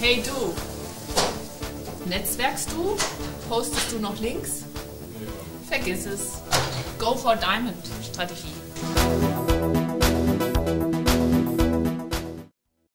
Hey du, netzwerkst du? Postest du noch Links? Vergiss es. Go for Diamond Strategie.